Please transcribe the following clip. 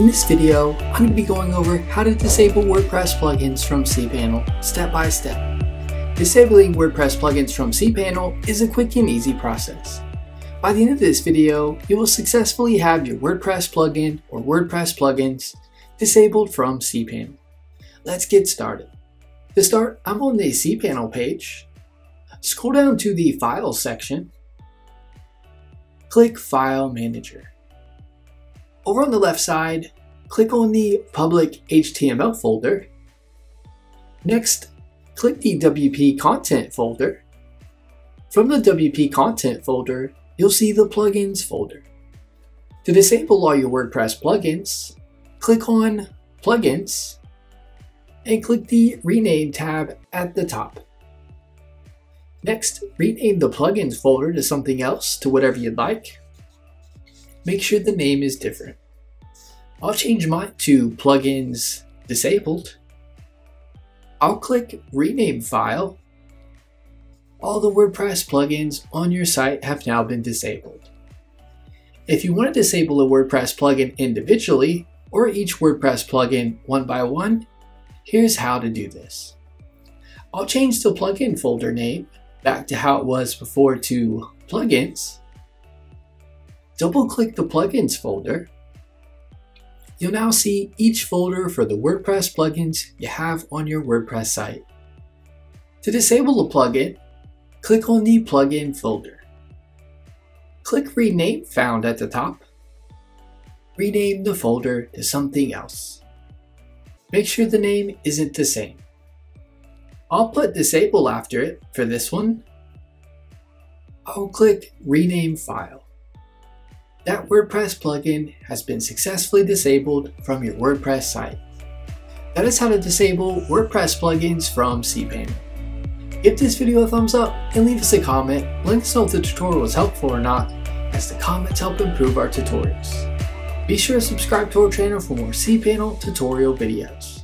In this video, I'm going to be going over how to disable WordPress plugins from cPanel step by step. Disabling WordPress plugins from cPanel is a quick and easy process. By the end of this video, you will successfully have your WordPress plugin or WordPress plugins disabled from cPanel. Let's get started. To start, I'm on the cPanel page. Scroll down to the Files section. Click File Manager. Over on the left side, click on the public HTML folder. Next, click the WP Content folder. From the WP Content folder, you'll see the Plugins folder. To disable all your WordPress plugins, click on Plugins and click the Rename tab at the top. Next, rename the Plugins folder to something else to whatever you'd like make sure the name is different. I'll change mine to plugins disabled. I'll click rename file. All the WordPress plugins on your site have now been disabled. If you want to disable a WordPress plugin individually or each WordPress plugin one by one, here's how to do this. I'll change the plugin folder name back to how it was before to plugins double click the plugins folder, you'll now see each folder for the WordPress plugins you have on your WordPress site. To disable a plugin, click on the plugin folder. Click Rename Found at the top. Rename the folder to something else. Make sure the name isn't the same. I'll put Disable after it for this one. I'll click Rename File that WordPress plugin has been successfully disabled from your WordPress site. That is how to disable WordPress plugins from cPanel. Give this video a thumbs up and leave us a comment. Let us know if the tutorial was helpful or not, as the comments help improve our tutorials. Be sure to subscribe to our channel for more cPanel tutorial videos.